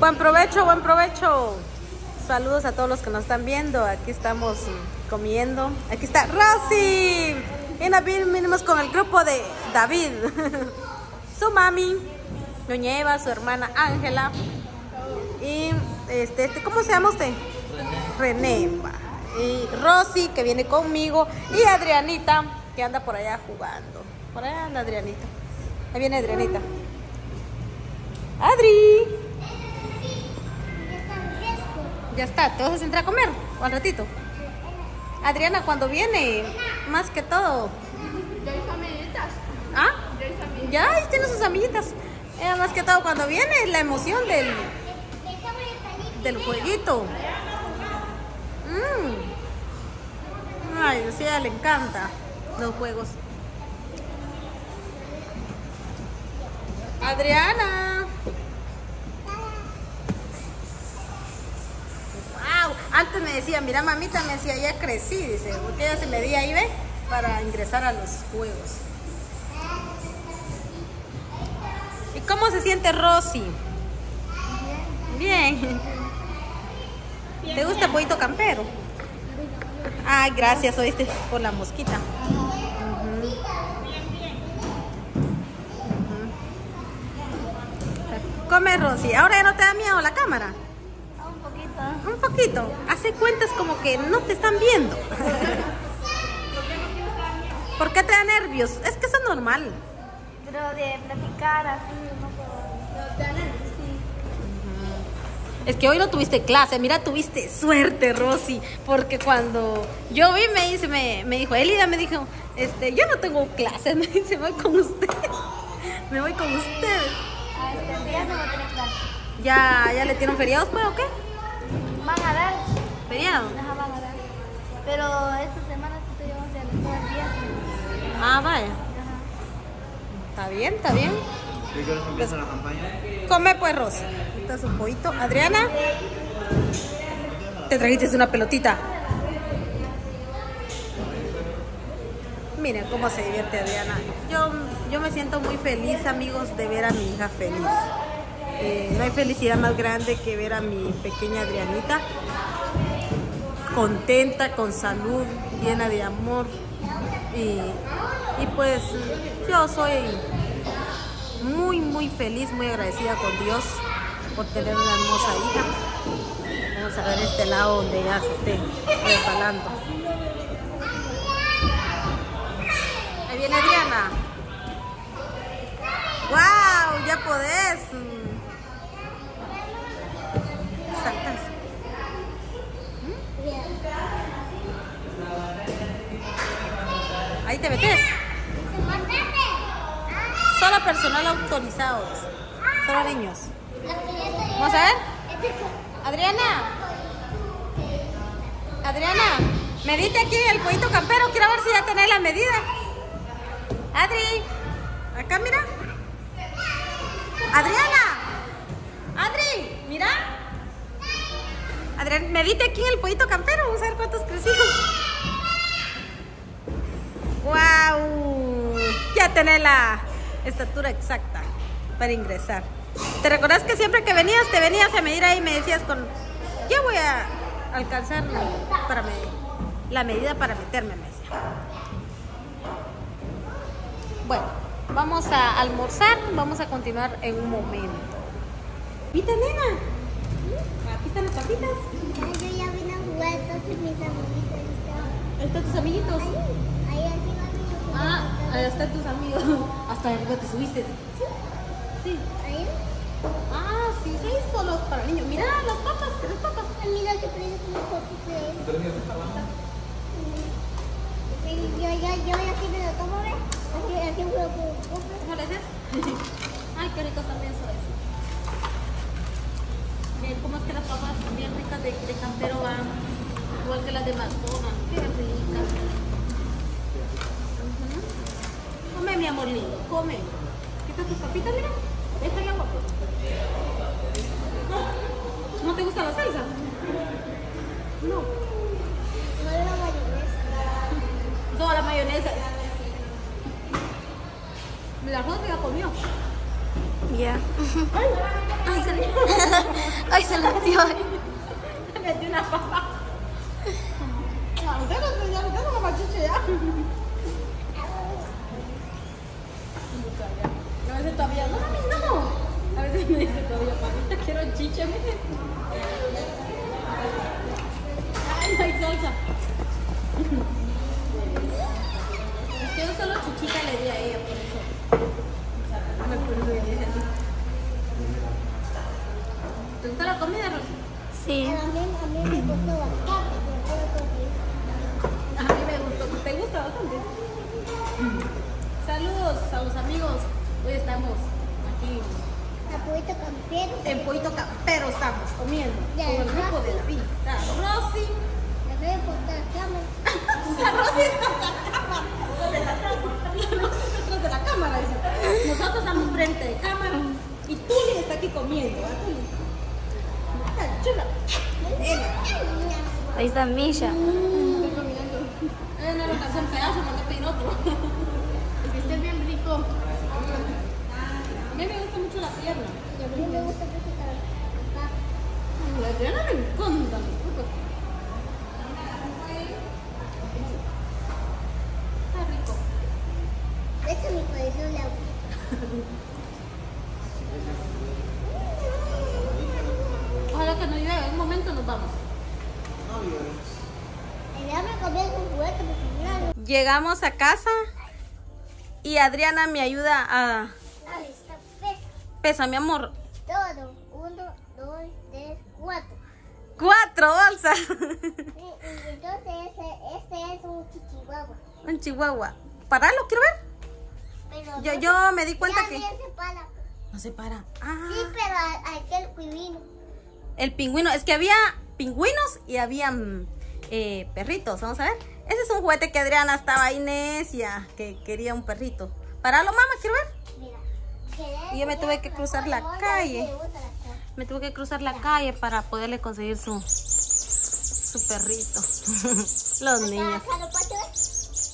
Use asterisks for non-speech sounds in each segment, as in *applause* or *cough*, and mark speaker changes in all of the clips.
Speaker 1: Buen provecho, buen provecho. Saludos a todos los que nos están viendo. Aquí estamos mm, comiendo. Aquí está Rosy. Y David vinimos con el grupo de David. *laughs* su mami, Doña Eva, su hermana Ángela. Y este, este, ¿cómo se llama usted? René. va. Y Rosy, que viene conmigo. Y Adrianita, que anda por allá jugando. Por allá anda Adrianita. Ahí viene Adrianita. Adri. Ya está, ¿te vas a sentar a comer? ¿O al ratito? Adriana, cuando viene, más que todo.
Speaker 2: ¿Ya hizo amiguitas?
Speaker 1: ¿Ah?
Speaker 2: ¿Ya hizo amiguitas?
Speaker 1: Ya, tiene sus amiguitas. Ella más que todo cuando viene la emoción del, del jueguito. Mm. Ay, sí, a ella le encanta los juegos. Adriana. Antes me decía, mira mamita, me decía, ya crecí, dice, porque ella se medía ahí, ve, para ingresar a los juegos. ¿Y cómo se siente Rosy? Bien. ¿Te gusta el pollito campero? Ay, gracias, oíste, por la mosquita. Come, Rosy. Ahora ya no te da miedo la cámara.
Speaker 2: Un poquito.
Speaker 1: Un poquito. Hace cuentas como que no te están viendo. *laughs* ¿Por qué te da nervios? Es que eso es normal.
Speaker 2: Pero de platicar así, no puedo. No, te dan el- sí.
Speaker 1: Es que hoy no tuviste clase, mira, tuviste suerte, Rosy, porque cuando yo vi, me dice, me, me dijo, Elida me dijo, este, yo no tengo clase, *laughs* me dice, voy con usted, *laughs* me voy con usted.
Speaker 2: A este día no va a tener clase.
Speaker 1: ¿Ya, ya le tienen feriados, pues, o qué?
Speaker 2: Van a dar.
Speaker 1: ¿Feriado?
Speaker 2: Ajá, van a dar. Pero esta semana sí te llevamos a la el día.
Speaker 1: Ah, vaya,
Speaker 2: Ajá.
Speaker 1: está bien, está bien.
Speaker 3: ¿Y qué hora empieza la campaña?
Speaker 1: Come, pues, Rosy. Ahorita su pollito. Adriana, te trajiste una pelotita. Miren cómo se divierte Adriana. Yo, yo me siento muy feliz, amigos, de ver a mi hija feliz. Eh, no hay felicidad más grande que ver a mi pequeña Adrianita contenta, con salud, llena de amor. Y, pues yo soy muy, muy feliz, muy agradecida con Dios por tener una hermosa hija. Vamos a ver este lado donde ya se esté resbalando. Ahí viene Adriana. ¡Wow! Ya podés. mm, Saltar. Metes. Solo personal autorizado. Solo niños. Vamos a ver. Adriana. Adriana. Medite aquí el pollito campero. Quiero ver si ya tenés la medida. Adri. Acá, mira. Adriana. Adri, mira. Adriana, medite aquí el pollito campero. Vamos a ver cuántos crecimos. ¡Wow! Ya tenés la estatura exacta para ingresar. ¿Te recordás que siempre que venías, te venías a medir ahí y me decías con... Ya voy a alcanzar para la medida para meterme, me decía. Bueno, vamos a almorzar, vamos a continuar en un momento. ¿Viste, nena? Aquí están las papitas.
Speaker 4: Yo ya vine a jugar, entonces mis amiguitos están
Speaker 1: tus amiguitos.
Speaker 4: ahí, ahí arriba.
Speaker 1: Ah, están tus amigos. *laughs* Hasta arriba te subiste. Sí.
Speaker 4: Ahí.
Speaker 1: Ah, sí, sí, solos para niños. Mira las papas, tres papas.
Speaker 4: Ah, mira que parece como Yo ya, yo ya sí me lo tomo, ¿ves? Así, así con
Speaker 1: ¿Cómo le haces? *laughs* Ay, qué rico también eso es. Bien, ¿cómo es que las papas bien ricas de, de campero van? Igual que las de McDonald's. Qué ricas. Come, mi amor lindo, come. Quita tus papitas, mira. El agua. pues. ¿No? ¿No te gusta la salsa? No.
Speaker 4: Solo la mayonesa.
Speaker 1: Toda la mayonesa. La arroz ya comió.
Speaker 4: Ya.
Speaker 1: Ay, qué rico.
Speaker 2: Ay, se la *laughs* metió ahí.
Speaker 1: Metí una papa. No, usted no, ya, usted no me machuche ya. A veces todavía, no mami, no. A veces me dice todavía, mamita, quiero chicha, mire. Ay, no hay salsa. Es que yo solo chichita le di a ella, por eso. Me acuerdo de ella. ¿Te gusta la comida, Rosy?
Speaker 2: Sí.
Speaker 4: A mí, a mí me gustó bastante, pero
Speaker 1: A mí me gustó, ¿te gusta bastante? Saludos a los amigos. Hoy estamos aquí
Speaker 4: Apoyito campero.
Speaker 1: en Poito Campero, estamos comiendo
Speaker 4: Ya,
Speaker 1: con el grupo de David. Está Rosy.
Speaker 4: Le voy a portar cámara. *laughs*
Speaker 1: La Rosy está detrás de la cámara. dice. Nosotros estamos frente de cámara y Tuli está aquí comiendo. ¿verdad, Tuli? Chula.
Speaker 2: Ahí está Misha.
Speaker 1: Estoy caminando. Eh, no le alcanzó un pedazo, mandé a pedir otro. Porque esté bien rico. A mí me gusta mucho la pierna.
Speaker 4: Y a mí me gusta mucho la
Speaker 1: La pierna me encanta. Está rico.
Speaker 4: De hecho, mi corazón la
Speaker 1: Ojalá que nos llegue. En un momento nos vamos. Llegamos a casa y Adriana me ayuda a...
Speaker 4: Pesa.
Speaker 1: Mi amor.
Speaker 4: Todo. Uno, dos, tres, cuatro.
Speaker 1: Cuatro bolsas.
Speaker 4: Entonces ese, este es un chichihuahua.
Speaker 1: Un chihuahua. ¿Paralo? ¿Quiero ver?
Speaker 4: Pero
Speaker 1: Yo,
Speaker 4: no
Speaker 1: yo me di cuenta
Speaker 4: ya
Speaker 1: que...
Speaker 4: se para.
Speaker 1: No se para. Ah,
Speaker 4: Sí, pero aquel pingüino.
Speaker 1: el pingüino. Es que había pingüinos y había mm, eh, perritos. Vamos a ver. Ese es un juguete que Adriana estaba ahí necia, que quería un perrito. Paralo, mamá, quiero ver.
Speaker 4: Mira.
Speaker 1: Y yo me tuve que cruzar la calle. Me tuve que cruzar la calle para poderle conseguir su, su perrito. *laughs* Los niños.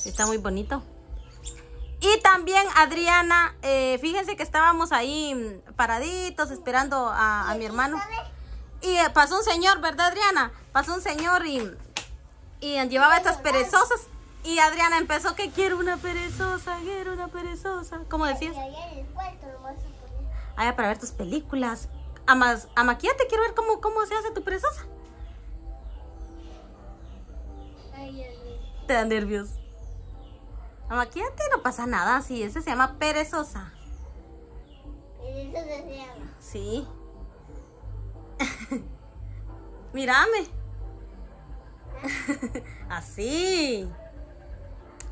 Speaker 1: Está muy bonito. Y también Adriana, eh, fíjense que estábamos ahí paraditos esperando a, a mi hermano. Y eh, pasó un señor, ¿verdad Adriana? Pasó un señor y, y llevaba estas perezosas. Y Adriana empezó que quiero una perezosa, quiero una perezosa. ¿Cómo decías?
Speaker 4: Y allá en el cuarto lo vas a poner.
Speaker 1: Allá para ver tus películas. Amas, amaquíate, quiero ver cómo, cómo se hace tu perezosa.
Speaker 4: Ay.
Speaker 1: Te da nervios. Amaquíate, no pasa nada. Sí, ese se llama perezosa.
Speaker 4: Eso se llama.
Speaker 1: Sí. *laughs* Mírame. *laughs* Así.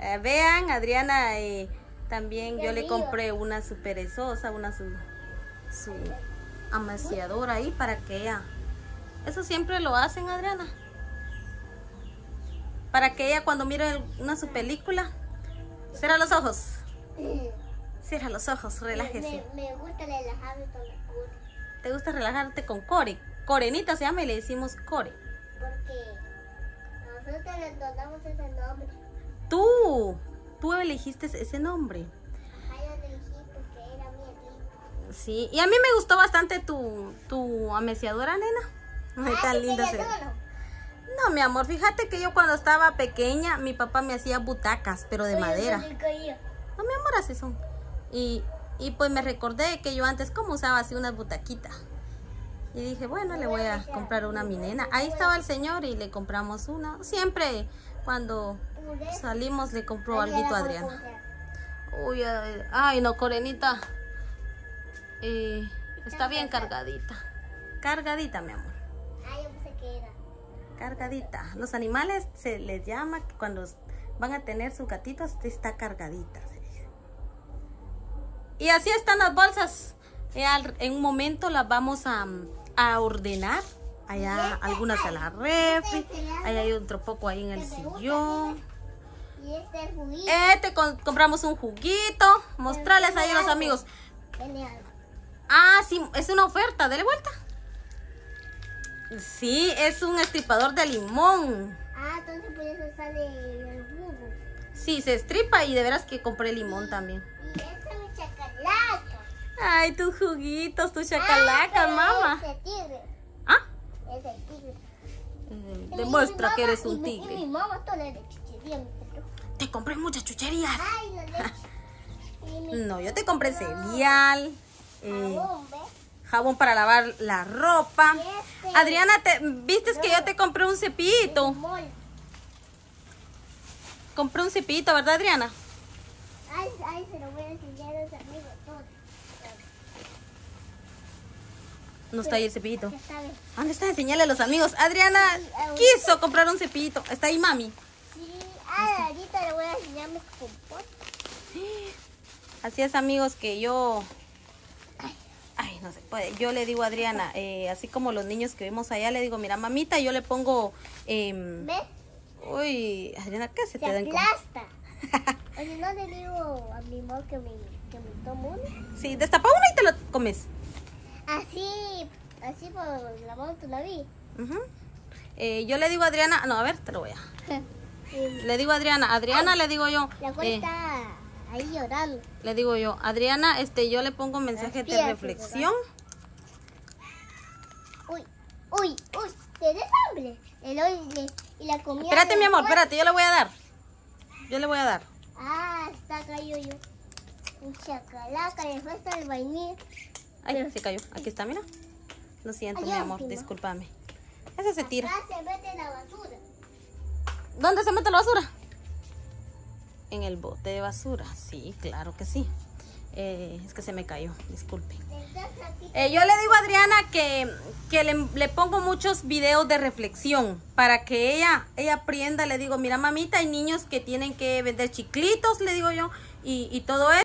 Speaker 1: Eh, vean, Adriana, eh, también yo le compré una su perezosa, una su, su amaciadora ahí para que ella... Eso siempre lo hacen, Adriana. Para que ella cuando mire una su película, cierra los ojos. Cierra los ojos, relájese.
Speaker 4: Me, me gusta relajarme con cura.
Speaker 1: ¿Te gusta relajarte con Core? Corenita se llama y le decimos Core.
Speaker 4: Porque nosotros le donamos ese nombre.
Speaker 1: Tú, tú elegiste ese nombre.
Speaker 4: Ajá, yo le elegí porque era mi.
Speaker 1: Sí, y a mí me gustó bastante tu, tu ameciadora, nena. Ay,
Speaker 4: Ah,
Speaker 1: tan
Speaker 4: ¿tú
Speaker 1: linda se? No, mi amor, fíjate que yo cuando estaba pequeña, mi papá me hacía butacas, pero de
Speaker 4: Oye,
Speaker 1: madera. No, mi amor, así son. Y, y pues me recordé que yo antes como usaba así unas butaquitas. Y dije, bueno, le voy a comprar una a mi nena. Ahí estaba el señor y le compramos una. Siempre cuando. Salimos le compró algo a Adriana. Uy, ay, no, Corenita. Eh, está bien cargadita. Cargadita, mi amor.
Speaker 4: Ah.
Speaker 1: Cargadita. Los animales se les llama que cuando van a tener sus gatitos, está cargadita. Y así están las bolsas. Eh, En un momento las vamos a, a ordenar. Allá algunas a la refri. Allá hay otro poco ahí en el sillón.
Speaker 4: Y este es juguito.
Speaker 1: Eh, te con- compramos un juguito. Mostrarles ahí a los amigos. Ah, sí, es una oferta, dele vuelta. Sí, es un estripador de limón.
Speaker 4: Ah, entonces por eso sale el jugo.
Speaker 1: Sí, se estripa y de veras que compré limón también.
Speaker 4: Y esta es mi chacalaca.
Speaker 1: Ay, tus juguitos, tus
Speaker 4: Ah,
Speaker 1: chacalacas,
Speaker 4: pero
Speaker 1: mamá.
Speaker 4: Este tigre.
Speaker 1: Eh,
Speaker 4: Y mi-
Speaker 1: demuestra
Speaker 4: y mi
Speaker 1: que
Speaker 4: mamá-
Speaker 1: eres
Speaker 4: y
Speaker 1: un
Speaker 4: mi- Y mi
Speaker 1: tigre.
Speaker 4: mamá toda de chuchería me
Speaker 1: compré muchas chucherías.
Speaker 4: Ay, *laughs*
Speaker 1: No, yo te compré cereal, eh,
Speaker 4: jabón,
Speaker 1: para lavar la ropa.
Speaker 4: Este.
Speaker 1: Adriana, te, ¿viste que yo te compré un cepillito? Compré un cepillito, ¿verdad, Adriana?
Speaker 4: Ay, ay, se lo voy a enseñar a los amigos todos.
Speaker 1: No está ahí el cepillito. ¿Dónde está? Enseñale a los amigos. Adriana quiso comprar un cepillito. Está ahí, mami. Así es, amigos, que yo... Ay, no se puede. Yo le digo a Adriana, eh, así como los niños que vimos allá, le digo, mira, mamita, yo le pongo...
Speaker 4: ¿Ves?
Speaker 1: uy, Adriana, ¿qué se
Speaker 4: Se
Speaker 1: te dan como-
Speaker 4: aplasta. *laughs* Oye, no le digo a mi mamá que me, que me tomo uno.
Speaker 1: Sí, destapa uno y te lo comes.
Speaker 4: Así, así por la mano tú la vi.
Speaker 1: Eh, yo le digo a Adriana, no, a ver, te lo voy a... *laughs* Le digo a Adriana, Adriana le digo yo,
Speaker 4: la
Speaker 1: eh,
Speaker 4: está ahí llorando.
Speaker 1: le digo yo, Adriana, este, yo le pongo mensajes de reflexión.
Speaker 4: Uy, uy, uy, ¿tienes hambre? El hoy le- y la comida.
Speaker 1: Espérate, mi amor, espérate, yo le voy a dar. Yo le voy a dar.
Speaker 4: Ah, está caído yo. Un chacalaca, le falta el vainilla.
Speaker 1: Ay, se cayó. Aquí está, mira. Lo siento, mi amor,
Speaker 4: última.
Speaker 1: discúlpame. Ese se tira.
Speaker 4: Acá se mete la basura.
Speaker 1: ¿Dónde se mete la basura? En el bote de basura. Sí, claro que sí. Eh, es que se me cayó, disculpe. Eh, yo le digo a Adriana que, que le, le pongo muchos videos de reflexión para que ella, ella aprenda. Le digo, mira mamita, hay niños que tienen que vender chiclitos, le digo yo, y, y todo eso.